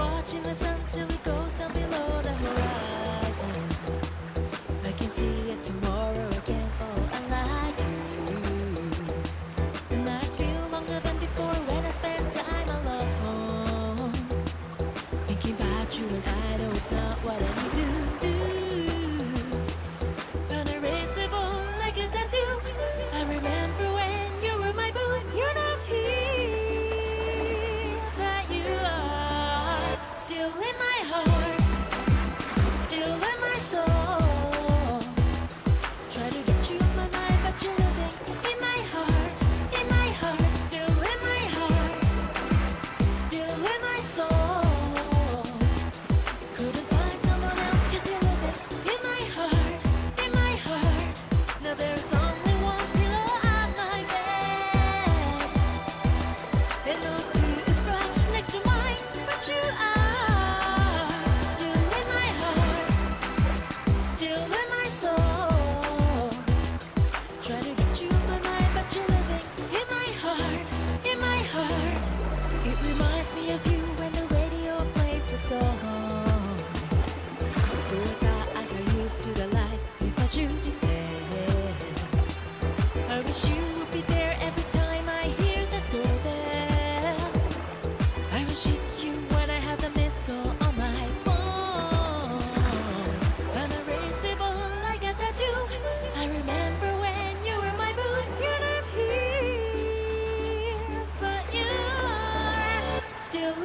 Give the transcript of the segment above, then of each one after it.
watching the sun till it goes down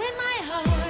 in my heart.